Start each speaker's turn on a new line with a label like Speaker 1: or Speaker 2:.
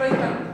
Speaker 1: right hand